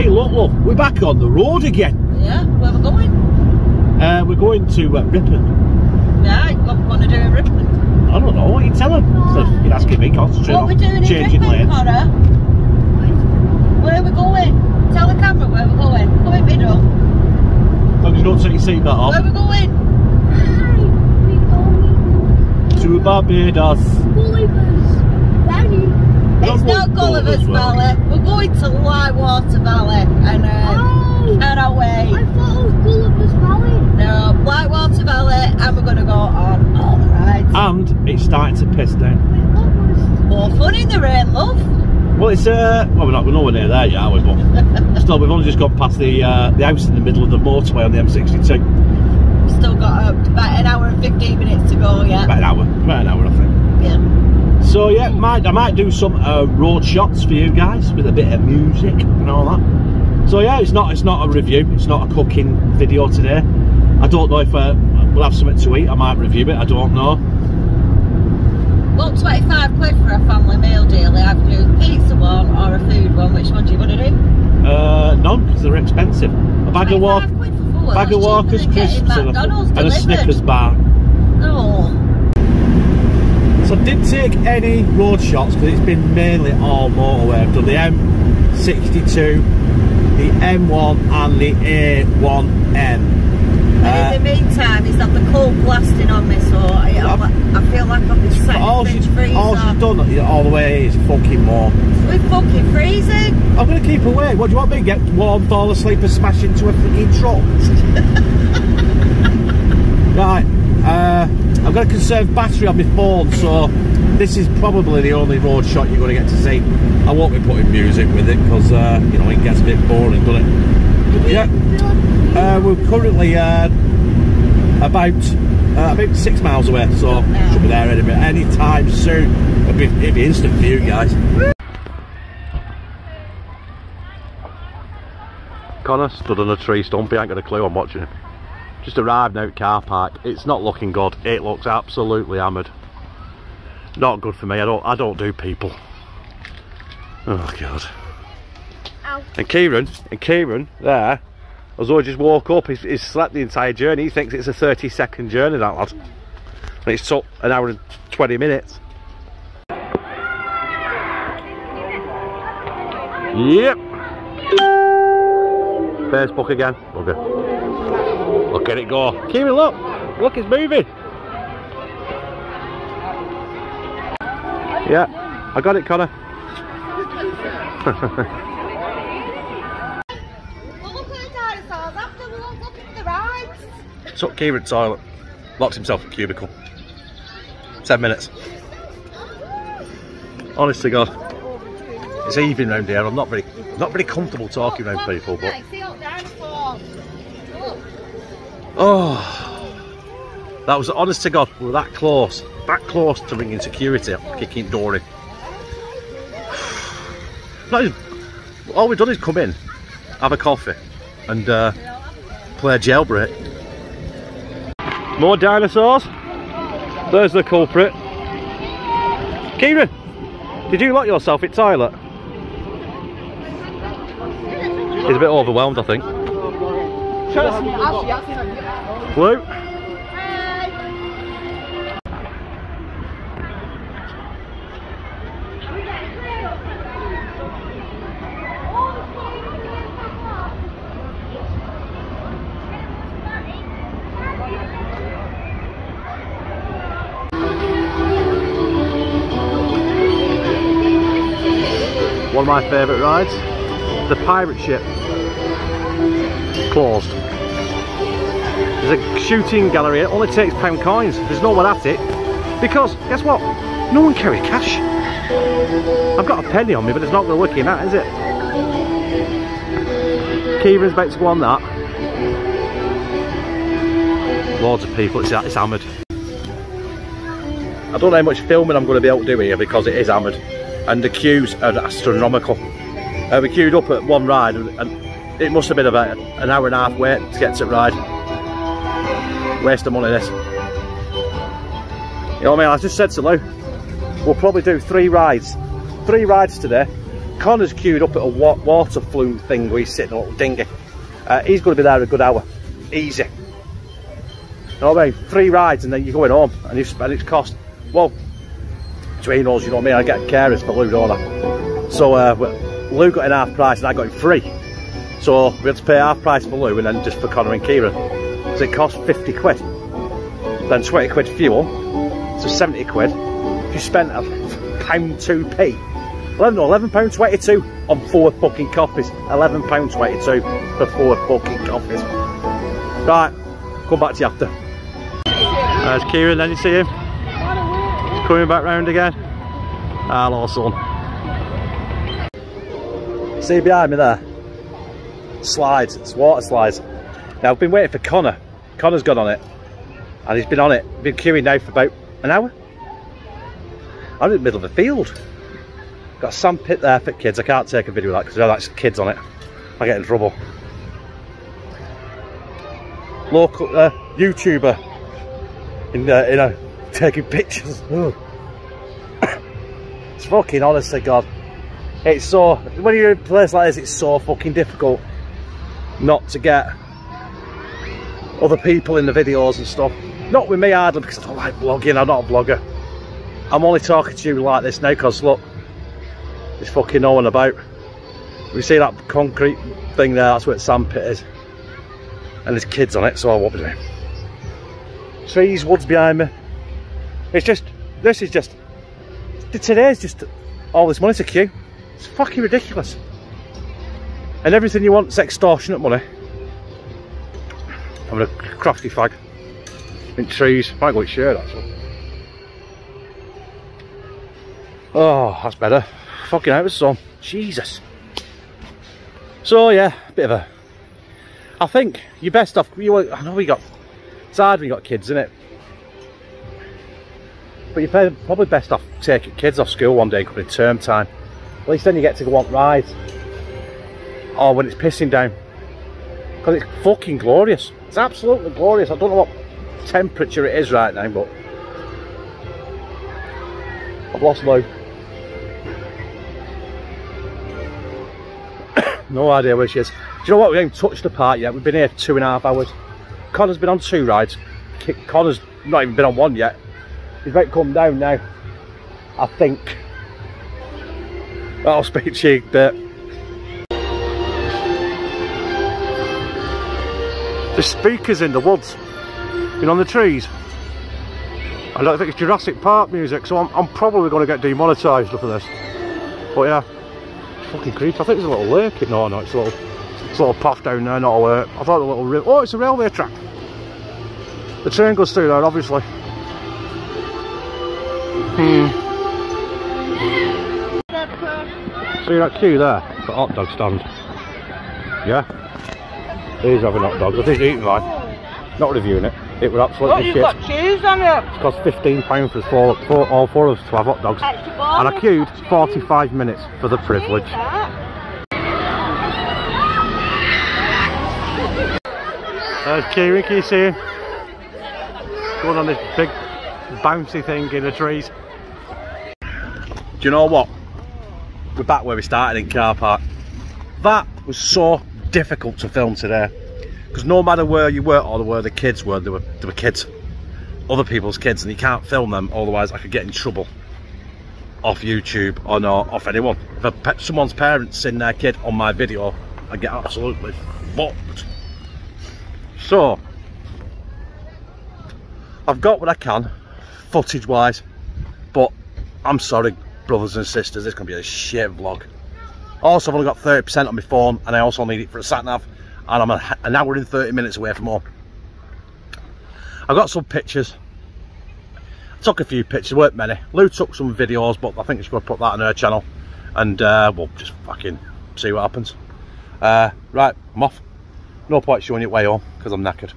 Hey, look, love, we're back on the road again. Yeah, where we going? Uh, we're going to uh, Ripon. Right, what we want to do in Ripon? I don't know, what you tell him? So you're asking me, concentrate What we on doing in Ripon, lanes. Connor? Where we going? Tell the camera where we're going. Come in middle. As long as you don't take your seatbelt off. Where we going? To Barbados. It's not Gulliver's World. Valley. We're going to Lightwater Valley and uh, cannot wait. No, Lightwater Valley and we're going to go on all the rides. And it's starting to piss down. More fun in the rain, love. Well, it's, uh, well, we're not, we're nowhere near there yet, are we? But still, we've only just got past the uh, the house in the middle of the motorway on the M62. Still got uh, about an hour and 15 minutes to go yet. About an hour, about an hour, I think. Yeah, might I might do some uh, road shots for you guys with a bit of music and all that. So yeah, it's not it's not a review, it's not a cooking video today. I don't know if uh, we'll have something to eat. I might review it. I don't know. Well, 25 quid for a family meal deal. They have to do pizza one or a food one. Which one do you want to do? Uh, none because they're expensive. A bag of 25 walk, food. bag of Walker's crisps and a, and a. Snickers bar. Oh. So I didn't take any road shots because it's been mainly all motorway. I've done the M62, the M1 and the A1M. Uh, And in the meantime, it's had the cold blasting on me, so I, I, I feel like I've been sat in all the freezer. all she's done all the way is fucking warm. We're fucking freezing. I'm going to keep away. What do you want me to get warm, fall asleep and smash into a fucking truck? right, uh, I've got a conserved battery on my phone, so this is probably the only road shot you're going to get to see. I won't be putting music with it because, uh, you know, it gets a bit boring, doesn't it? Yeah. Uh, we're currently uh, about uh, about six miles away, so should be there any minute, any time soon. It'll be, it'll be instant view, guys. Connor stood on a tree stump. He ain't got a clue I'm watching him. Just arrived now at car park. It's not looking good. It looks absolutely hammered. Not good for me. I don't. I don't do people. Oh god. Ow. And Kieran, and Kieran there, although he just woke up, he's, he's slept the entire journey. He thinks it's a 30 second journey, that lad. And it's took an hour and 20 minutes. Yep. Facebook again. Okay. Look at it go. Kieran, look. Look, it's moving. Yeah, I got it, Connor. We'll look the dinosaurs after we're looking for the rides. Took Kieran toilet, locked himself in a cubicle. Ten minutes. Honest to God, it's evening round here. I'm not very, not very comfortable talking around people, but oh, that was honest to God. We were that close, that close to ringing security, kicking in. Not all we've done is come in, have a coffee, and uh, play jailbreak. More dinosaurs. There's the culprit. Kieran, did you lock yourself in toilet? He's a bit overwhelmed, I think. Blue. One of my favourite rides. The pirate ship. Closed. There's a shooting gallery. It only takes pound coins. There's no one at it. Because, guess what? No one carries cash. I've got a penny on me, but it's not going to work in that, is it? Kieran's about to go on that. Loads of people. It's, it's hammered. I don't know how much filming I'm going to be able to do here because it is hammered. And the queues are astronomical. Uh, we queued up at one ride and, and it must have been about an hour and a half wait to get to ride. Waste of money this. You know what I mean? I just said to Lou, we'll probably do three rides. Three rides today Connor's queued up at a wa water flume thing where he's sitting in a little dinghy. Uh, he's going to be there a good hour. Easy. You know what I mean? Three rides and then you're going home and you've its cost. Well, between us, you know what I mean? I get carers for Lou, don't I? So uh, Lou got in half price and I got him free. So we had to pay half price for Lou and then just for Connor and Kieran. So it cost 50 quid. Then 20 quid fuel. So 70 quid. If you spent a pound 2p. 11 no, 11 pound 22 on four fucking coffees. 11 pound 22 for four fucking coffees. Right, come back to you after. There's Kieran, then you see him? He's coming back round again. Hello son. See behind me there? Slides, it's water slides. Now I've been waiting for Connor. Connor's gone on it. And he's been on it, been queuing now for about an hour. I'm in the middle of a field. Got a sand pit there for kids. I can't take a video of that because that's kids on it. I get in trouble. Local uh, YouTuber in uh, you know taking pictures. it's fucking honestly God. It's so when you're in a place like this, it's so fucking difficult not to get other people in the videos and stuff. Not with me hardly because I don't like blogging, I'm not a blogger. I'm only talking to you like this now because look, there's fucking no one about. We see that concrete thing there, that's where the sandpit is. And there's kids on it, so I won't be doing. Trees, woods behind me. It's just, this is just, today's just all this money to queue. It's fucking ridiculous. And everything you want is extortionate money. I'm a crafty fag. In trees. Might go with shirt actually. Oh, that's better. Fucking out with sun. Jesus. So yeah, bit of a. I think you're best off. You, I know we got. It's hard when you got kids, isn't it? But you're probably best off taking kids off school one day coming term time. At least then you get to go on rides. Or when it's pissing down. Because it's fucking glorious. It's absolutely glorious. I don't know what temperature it is right now, but I've lost load. no idea where she is. Do you know what? We haven't touched the park yet. We've been here two and a half hours. Connor's been on two rides. Connor's not even been on one yet. He's about to come down now. I think. I'll speak to you a There's speakers in the woods. You know, on the trees. I don't think it's Jurassic Park music, so I'm, I'm probably going to get demonetised for this. But yeah, it's fucking creepy. I think there's a little lake. No, no, it's a little, it's a little path down there, not a lake. I thought a little, oh, it's a railway track. The train goes through there, obviously. Hmm. See that queue there for hot dog stand? Yeah? He's having hot dogs. I think he's eating mine. Not reviewing it. It was absolutely shit. got cheese on it? It cost £15 for four, four, all four of us to have hot dogs. And I queued 45 minutes for the privilege. There's uh, Kieran, can you see him? Going on this big bouncy thing in the trees. Do you know what? We're back where we started in car park. That was so difficult to film today. Because no matter where you were or where the kids were, they were, they were kids. Other people's kids and you can't film them, otherwise I could get in trouble. Off YouTube or no, off anyone. If someone's parents seen their kid on my video, I get absolutely fucked. So, I've got what I can, footage wise, but I'm sorry, brothers and sisters, it's going to be a shit vlog. Also, I've only got 30% on my phone, and I also need it for a sat nav, and I'm a, an hour and 30 minutes away from home. I've got some pictures. I took a few pictures, weren't many. Lou took some videos, but I think she's going to put that on her channel, and uh, we'll just fucking see what happens. Uh, right, I'm off. No point showing you way home because I'm knackered.